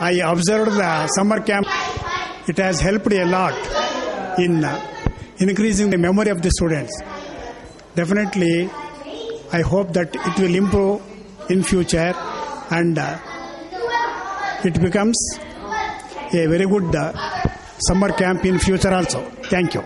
I observed the summer camp. It has helped a lot in increasing the memory of the students. Definitely, I hope that it will improve in future and uh, it becomes a very good uh, summer camp in future also. Thank you.